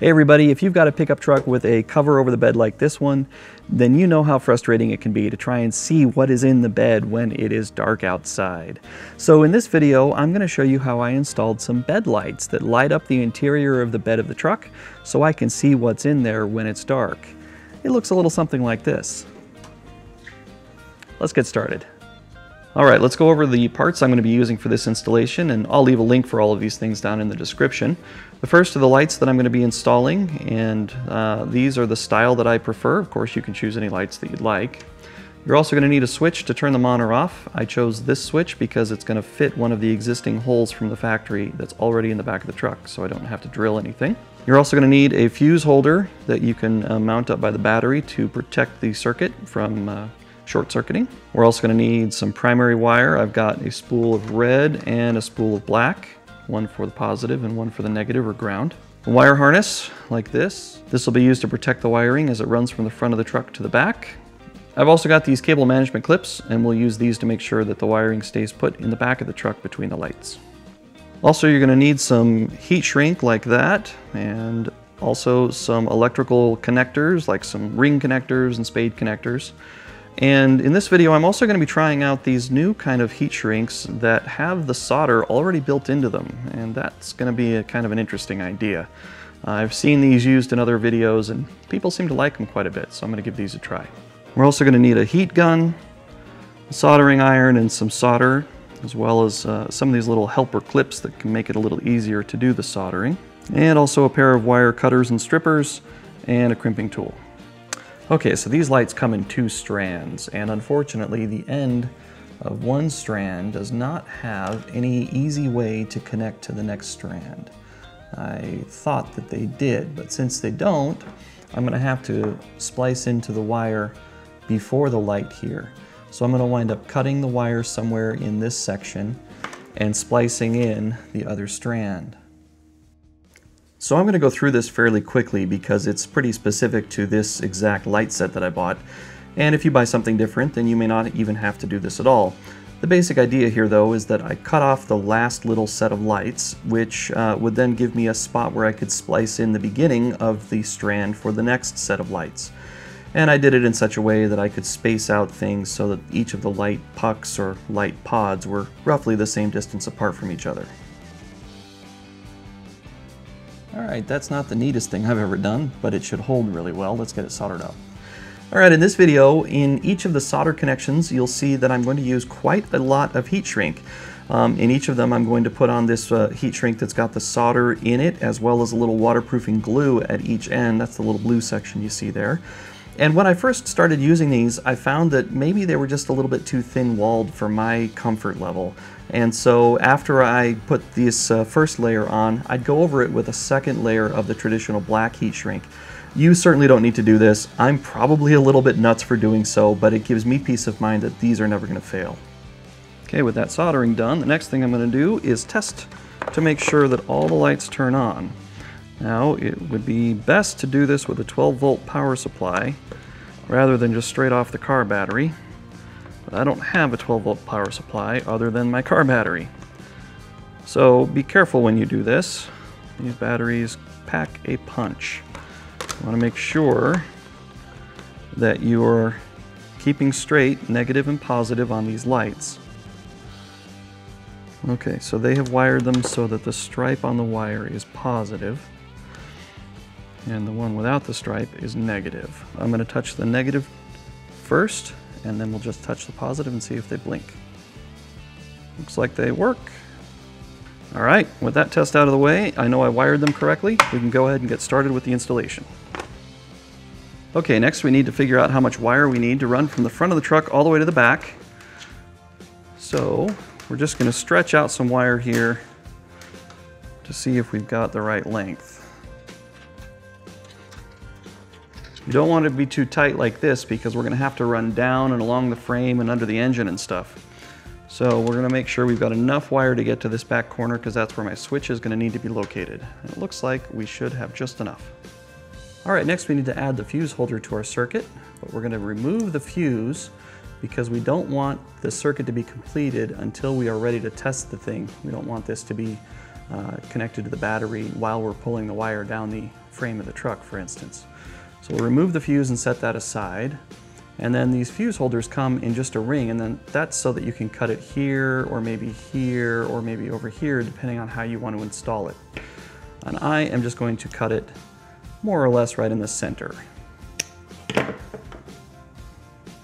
Hey everybody, if you've got a pickup truck with a cover over the bed like this one, then you know how frustrating it can be to try and see what is in the bed when it is dark outside. So in this video, I'm going to show you how I installed some bed lights that light up the interior of the bed of the truck so I can see what's in there when it's dark. It looks a little something like this. Let's get started. All right, let's go over the parts I'm going to be using for this installation, and I'll leave a link for all of these things down in the description. The first are the lights that I'm going to be installing, and uh, these are the style that I prefer. Of course, you can choose any lights that you'd like. You're also going to need a switch to turn them on or off. I chose this switch because it's going to fit one of the existing holes from the factory that's already in the back of the truck, so I don't have to drill anything. You're also going to need a fuse holder that you can uh, mount up by the battery to protect the circuit from uh, short circuiting. We're also going to need some primary wire. I've got a spool of red and a spool of black, one for the positive and one for the negative or ground. A wire harness like this. This will be used to protect the wiring as it runs from the front of the truck to the back. I've also got these cable management clips and we'll use these to make sure that the wiring stays put in the back of the truck between the lights. Also, you're going to need some heat shrink like that and also some electrical connectors like some ring connectors and spade connectors. And in this video, I'm also going to be trying out these new kind of heat shrinks that have the solder already built into them. And that's going to be a kind of an interesting idea. I've seen these used in other videos and people seem to like them quite a bit, so I'm going to give these a try. We're also going to need a heat gun, a soldering iron, and some solder, as well as uh, some of these little helper clips that can make it a little easier to do the soldering. And also a pair of wire cutters and strippers, and a crimping tool. Okay, so these lights come in two strands, and unfortunately the end of one strand does not have any easy way to connect to the next strand. I thought that they did, but since they don't, I'm going to have to splice into the wire before the light here. So I'm going to wind up cutting the wire somewhere in this section and splicing in the other strand. So I'm going to go through this fairly quickly because it's pretty specific to this exact light set that I bought. And if you buy something different, then you may not even have to do this at all. The basic idea here though is that I cut off the last little set of lights, which uh, would then give me a spot where I could splice in the beginning of the strand for the next set of lights. And I did it in such a way that I could space out things so that each of the light pucks or light pods were roughly the same distance apart from each other. Alright, that's not the neatest thing I've ever done, but it should hold really well. Let's get it soldered up. Alright, in this video, in each of the solder connections, you'll see that I'm going to use quite a lot of heat shrink. Um, in each of them, I'm going to put on this uh, heat shrink that's got the solder in it, as well as a little waterproofing glue at each end. That's the little blue section you see there. And when I first started using these, I found that maybe they were just a little bit too thin-walled for my comfort level. And so after I put this uh, first layer on, I'd go over it with a second layer of the traditional black heat shrink. You certainly don't need to do this. I'm probably a little bit nuts for doing so, but it gives me peace of mind that these are never going to fail. Okay, with that soldering done, the next thing I'm going to do is test to make sure that all the lights turn on. Now, it would be best to do this with a 12 volt power supply rather than just straight off the car battery. But I don't have a 12 volt power supply other than my car battery. So be careful when you do this. These batteries pack a punch. You want to make sure that you're keeping straight negative and positive on these lights. Okay, so they have wired them so that the stripe on the wire is positive and the one without the stripe is negative. I'm going to touch the negative first and then we'll just touch the positive and see if they blink. Looks like they work. All right, with that test out of the way, I know I wired them correctly. We can go ahead and get started with the installation. Okay, next we need to figure out how much wire we need to run from the front of the truck all the way to the back. So we're just going to stretch out some wire here to see if we've got the right length. You don't want it to be too tight like this because we're going to have to run down and along the frame and under the engine and stuff. So we're going to make sure we've got enough wire to get to this back corner because that's where my switch is going to need to be located. And it looks like we should have just enough. All right, next we need to add the fuse holder to our circuit, but we're going to remove the fuse because we don't want the circuit to be completed until we are ready to test the thing. We don't want this to be uh, connected to the battery while we're pulling the wire down the frame of the truck, for instance. So we'll remove the fuse and set that aside. And then these fuse holders come in just a ring, and then that's so that you can cut it here, or maybe here, or maybe over here, depending on how you want to install it. And I am just going to cut it more or less right in the center.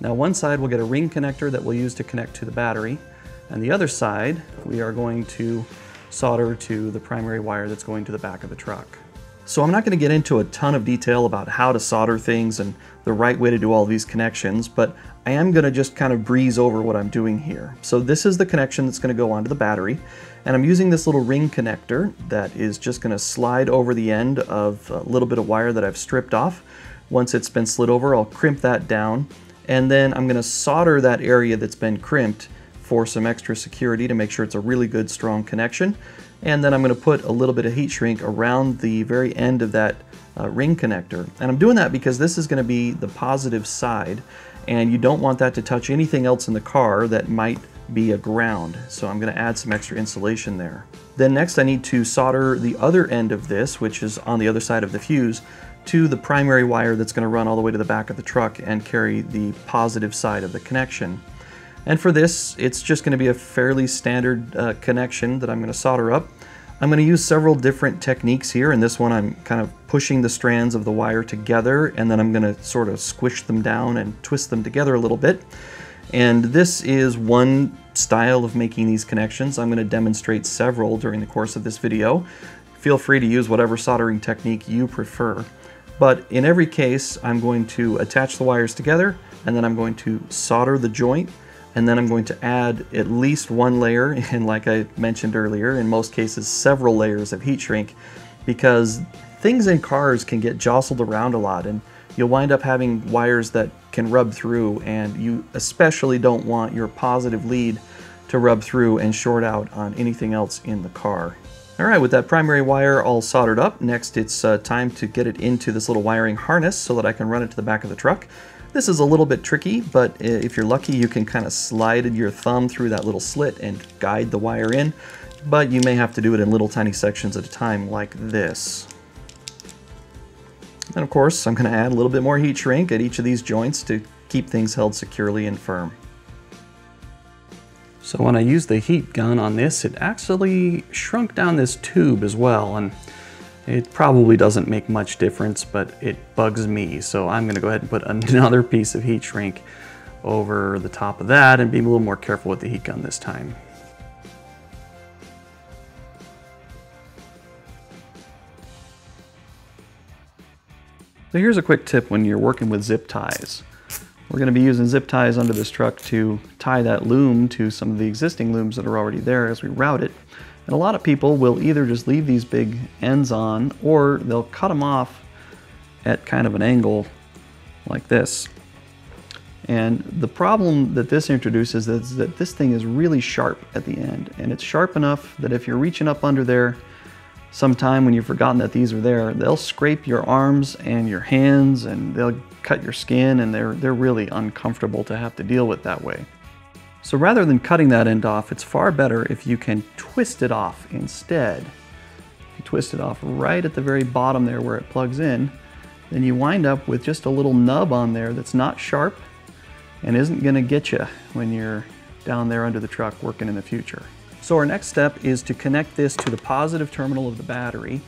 Now one side will get a ring connector that we'll use to connect to the battery, and the other side we are going to solder to the primary wire that's going to the back of the truck. So I'm not going to get into a ton of detail about how to solder things and the right way to do all these connections, but I am going to just kind of breeze over what I'm doing here. So this is the connection that's going to go onto the battery, and I'm using this little ring connector that is just going to slide over the end of a little bit of wire that I've stripped off. Once it's been slid over, I'll crimp that down, and then I'm going to solder that area that's been crimped for some extra security to make sure it's a really good strong connection. And then I'm going to put a little bit of heat shrink around the very end of that uh, ring connector. And I'm doing that because this is going to be the positive side and you don't want that to touch anything else in the car that might be a ground. So I'm going to add some extra insulation there. Then next I need to solder the other end of this, which is on the other side of the fuse, to the primary wire that's going to run all the way to the back of the truck and carry the positive side of the connection. And for this, it's just going to be a fairly standard uh, connection that I'm going to solder up. I'm going to use several different techniques here. In this one, I'm kind of pushing the strands of the wire together, and then I'm going to sort of squish them down and twist them together a little bit. And this is one style of making these connections. I'm going to demonstrate several during the course of this video. Feel free to use whatever soldering technique you prefer. But in every case, I'm going to attach the wires together, and then I'm going to solder the joint and then I'm going to add at least one layer, and like I mentioned earlier, in most cases several layers of heat shrink, because things in cars can get jostled around a lot, and you'll wind up having wires that can rub through, and you especially don't want your positive lead to rub through and short out on anything else in the car. Alright, with that primary wire all soldered up, next it's uh, time to get it into this little wiring harness so that I can run it to the back of the truck. This is a little bit tricky, but if you're lucky, you can kind of slide your thumb through that little slit and guide the wire in, but you may have to do it in little tiny sections at a time like this. And of course, I'm going to add a little bit more heat shrink at each of these joints to keep things held securely and firm. So when I used the heat gun on this, it actually shrunk down this tube as well, and it probably doesn't make much difference, but it bugs me. So I'm gonna go ahead and put another piece of heat shrink over the top of that and be a little more careful with the heat gun this time. So here's a quick tip when you're working with zip ties. We're going to be using zip ties under this truck to tie that loom to some of the existing looms that are already there as we route it. And a lot of people will either just leave these big ends on or they'll cut them off at kind of an angle like this. And the problem that this introduces is that this thing is really sharp at the end. And it's sharp enough that if you're reaching up under there sometime when you've forgotten that these are there, they'll scrape your arms and your hands and they'll cut your skin and they're, they're really uncomfortable to have to deal with that way. So rather than cutting that end off, it's far better if you can twist it off instead. If you twist it off right at the very bottom there where it plugs in, then you wind up with just a little nub on there that's not sharp and isn't going to get you when you're down there under the truck working in the future. So our next step is to connect this to the positive terminal of the battery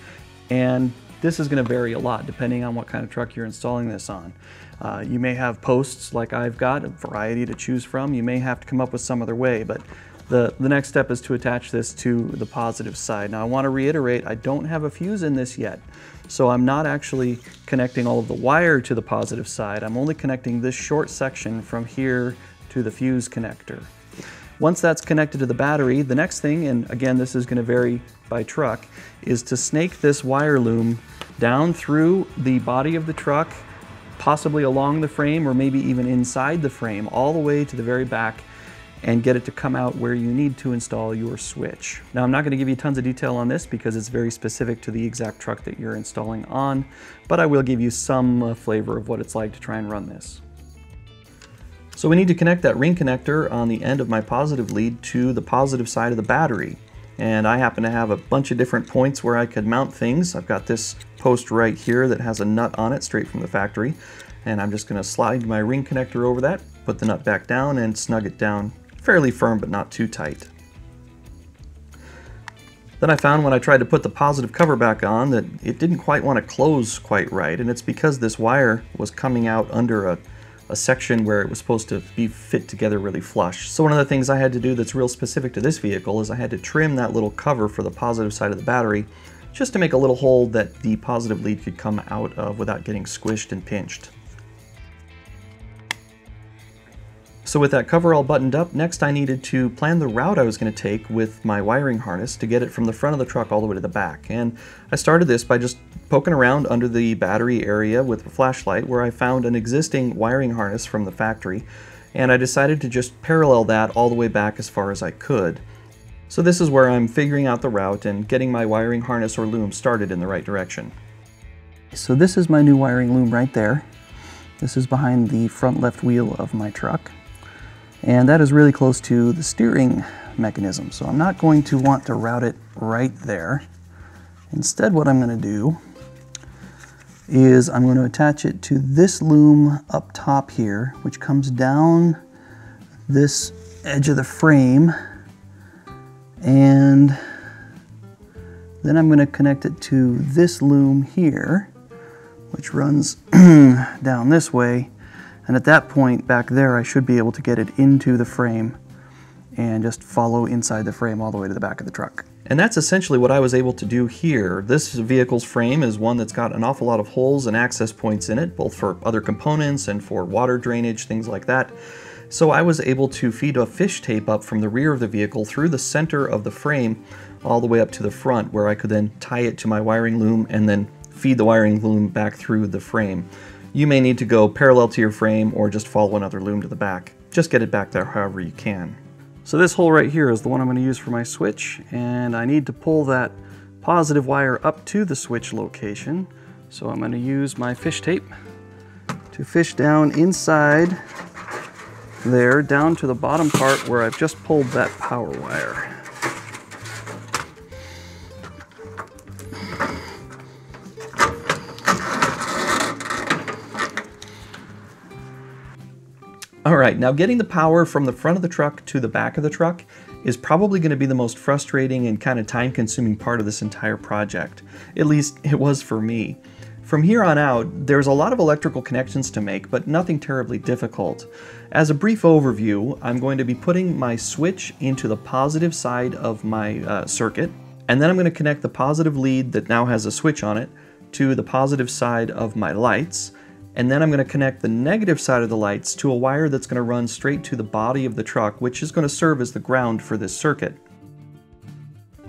and this is going to vary a lot depending on what kind of truck you're installing this on. Uh, you may have posts like I've got, a variety to choose from. You may have to come up with some other way, but the, the next step is to attach this to the positive side. Now I want to reiterate, I don't have a fuse in this yet. So I'm not actually connecting all of the wire to the positive side. I'm only connecting this short section from here to the fuse connector. Once that's connected to the battery, the next thing, and again this is going to vary by truck, is to snake this wire loom down through the body of the truck possibly along the frame or maybe even inside the frame all the way to the very back and get it to come out where you need to install your switch. Now I'm not going to give you tons of detail on this because it's very specific to the exact truck that you're installing on, but I will give you some uh, flavor of what it's like to try and run this. So we need to connect that ring connector on the end of my positive lead to the positive side of the battery. And I happen to have a bunch of different points where I could mount things. I've got this post right here that has a nut on it straight from the factory. And I'm just gonna slide my ring connector over that, put the nut back down and snug it down fairly firm but not too tight. Then I found when I tried to put the positive cover back on that it didn't quite want to close quite right, and it's because this wire was coming out under a, a section where it was supposed to be fit together really flush. So one of the things I had to do that's real specific to this vehicle is I had to trim that little cover for the positive side of the battery just to make a little hole that the positive lead could come out of without getting squished and pinched. So with that cover all buttoned up, next I needed to plan the route I was going to take with my wiring harness to get it from the front of the truck all the way to the back. And I started this by just poking around under the battery area with a flashlight where I found an existing wiring harness from the factory and I decided to just parallel that all the way back as far as I could. So this is where I'm figuring out the route and getting my wiring harness or loom started in the right direction. So this is my new wiring loom right there. This is behind the front left wheel of my truck and that is really close to the steering mechanism. So I'm not going to want to route it right there. Instead what I'm going to do is I'm going to attach it to this loom up top here, which comes down this edge of the frame and then I'm going to connect it to this loom here, which runs down this way and at that point back there, I should be able to get it into the frame and just follow inside the frame all the way to the back of the truck. And that's essentially what I was able to do here. This vehicle's frame is one that's got an awful lot of holes and access points in it, both for other components and for water drainage, things like that. So I was able to feed a fish tape up from the rear of the vehicle through the center of the frame all the way up to the front where I could then tie it to my wiring loom and then feed the wiring loom back through the frame. You may need to go parallel to your frame or just follow another loom to the back. Just get it back there however you can. So this hole right here is the one I'm going to use for my switch and I need to pull that positive wire up to the switch location. So I'm going to use my fish tape to fish down inside there down to the bottom part where I've just pulled that power wire. All right, now getting the power from the front of the truck to the back of the truck is probably going to be the most frustrating and kind of time consuming part of this entire project. At least it was for me. From here on out, there's a lot of electrical connections to make, but nothing terribly difficult. As a brief overview, I'm going to be putting my switch into the positive side of my uh, circuit, and then I'm going to connect the positive lead that now has a switch on it to the positive side of my lights, and then I'm going to connect the negative side of the lights to a wire that's going to run straight to the body of the truck, which is going to serve as the ground for this circuit.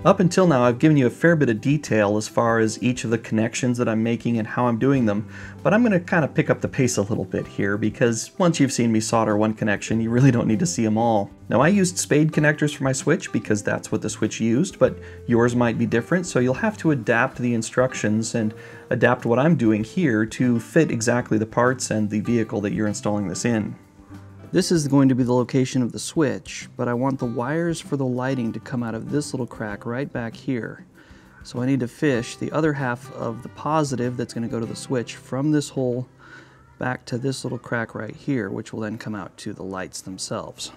Up until now, I've given you a fair bit of detail as far as each of the connections that I'm making and how I'm doing them, but I'm going to kind of pick up the pace a little bit here because once you've seen me solder one connection, you really don't need to see them all. Now I used spade connectors for my switch because that's what the switch used, but yours might be different, so you'll have to adapt the instructions and adapt what I'm doing here to fit exactly the parts and the vehicle that you're installing this in. This is going to be the location of the switch, but I want the wires for the lighting to come out of this little crack right back here. So I need to fish the other half of the positive that's going to go to the switch from this hole back to this little crack right here, which will then come out to the lights themselves.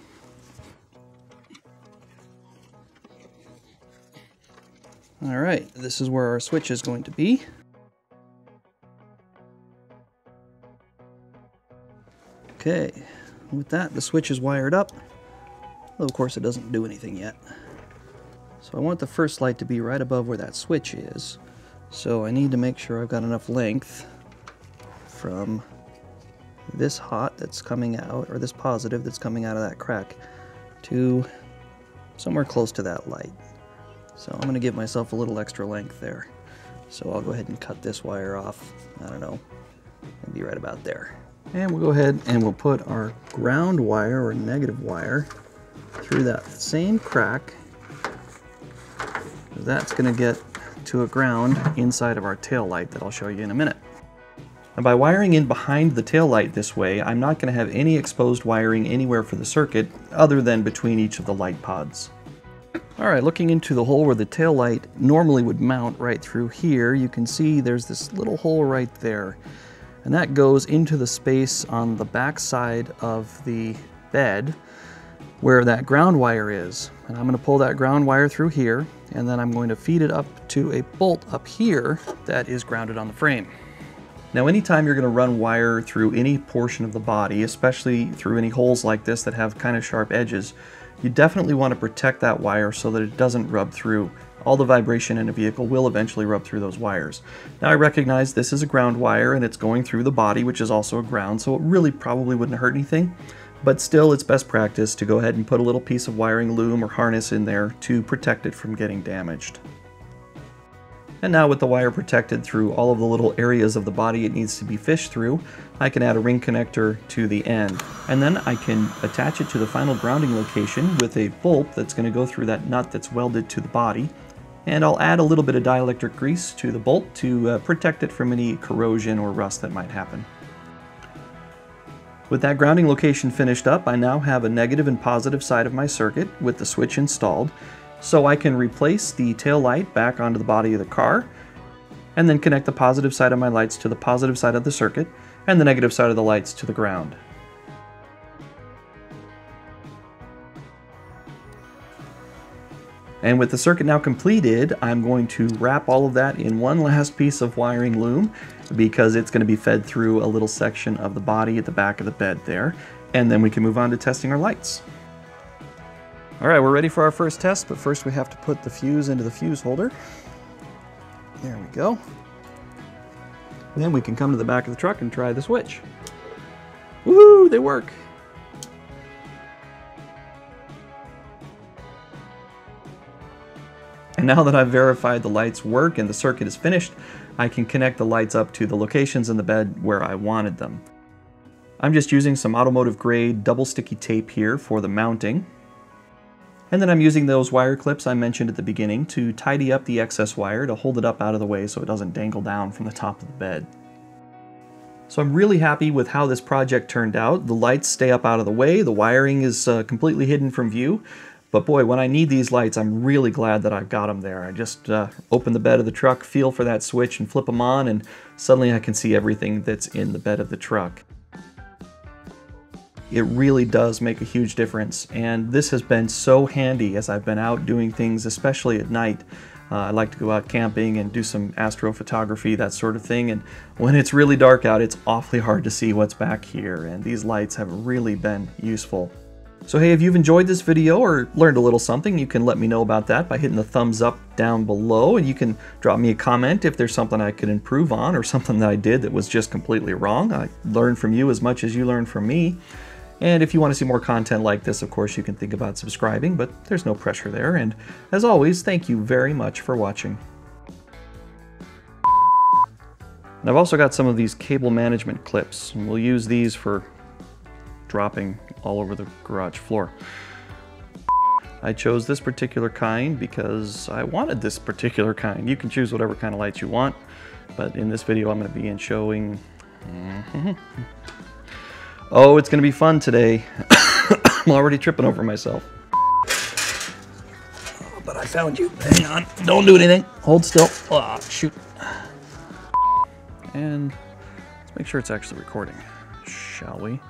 All right, this is where our switch is going to be. Okay, with that, the switch is wired up. Though of course it doesn't do anything yet. So I want the first light to be right above where that switch is. So I need to make sure I've got enough length from this hot that's coming out, or this positive that's coming out of that crack, to somewhere close to that light. So I'm going to give myself a little extra length there. So I'll go ahead and cut this wire off, I don't know, maybe right about there. And we'll go ahead and we'll put our ground wire or negative wire through that same crack. That's going to get to a ground inside of our tail light that I'll show you in a minute. And by wiring in behind the tail light this way, I'm not going to have any exposed wiring anywhere for the circuit other than between each of the light pods. All right, looking into the hole where the tail light normally would mount right through here, you can see there's this little hole right there. And that goes into the space on the back side of the bed where that ground wire is. And I'm gonna pull that ground wire through here, and then I'm going to feed it up to a bolt up here that is grounded on the frame. Now anytime you're going to run wire through any portion of the body, especially through any holes like this that have kind of sharp edges, you definitely want to protect that wire so that it doesn't rub through. All the vibration in a vehicle will eventually rub through those wires. Now I recognize this is a ground wire and it's going through the body, which is also a ground, so it really probably wouldn't hurt anything. But still, it's best practice to go ahead and put a little piece of wiring loom or harness in there to protect it from getting damaged. And now with the wire protected through all of the little areas of the body it needs to be fished through, I can add a ring connector to the end. And then I can attach it to the final grounding location with a bolt that's going to go through that nut that's welded to the body. And I'll add a little bit of dielectric grease to the bolt to uh, protect it from any corrosion or rust that might happen. With that grounding location finished up, I now have a negative and positive side of my circuit with the switch installed, so I can replace the tail light back onto the body of the car, and then connect the positive side of my lights to the positive side of the circuit, and the negative side of the lights to the ground. And with the circuit now completed, I'm going to wrap all of that in one last piece of wiring loom because it's going to be fed through a little section of the body at the back of the bed there. And then we can move on to testing our lights. All right, we're ready for our first test, but first we have to put the fuse into the fuse holder. There we go. then we can come to the back of the truck and try the switch. Woohoo, they work. Now that I've verified the lights work and the circuit is finished, I can connect the lights up to the locations in the bed where I wanted them. I'm just using some automotive grade double sticky tape here for the mounting. And then I'm using those wire clips I mentioned at the beginning to tidy up the excess wire to hold it up out of the way so it doesn't dangle down from the top of the bed. So I'm really happy with how this project turned out. The lights stay up out of the way, the wiring is uh, completely hidden from view, but boy, when I need these lights, I'm really glad that I've got them there. I just uh, open the bed of the truck, feel for that switch, and flip them on, and suddenly I can see everything that's in the bed of the truck. It really does make a huge difference, and this has been so handy as I've been out doing things, especially at night. Uh, I like to go out camping and do some astrophotography, that sort of thing, and when it's really dark out, it's awfully hard to see what's back here, and these lights have really been useful. So hey, if you've enjoyed this video or learned a little something, you can let me know about that by hitting the thumbs up down below, and you can drop me a comment if there's something I could improve on or something that I did that was just completely wrong. I learn from you as much as you learn from me. And if you want to see more content like this, of course, you can think about subscribing, but there's no pressure there. And as always, thank you very much for watching. And I've also got some of these cable management clips, and we'll use these for dropping all over the garage floor. I chose this particular kind because I wanted this particular kind. You can choose whatever kind of lights you want, but in this video I'm going to be in showing... oh, it's going to be fun today. I'm already tripping over myself. Oh, but I found you. Hang on. Don't do anything. Hold still. Oh, shoot. And let's make sure it's actually recording, shall we?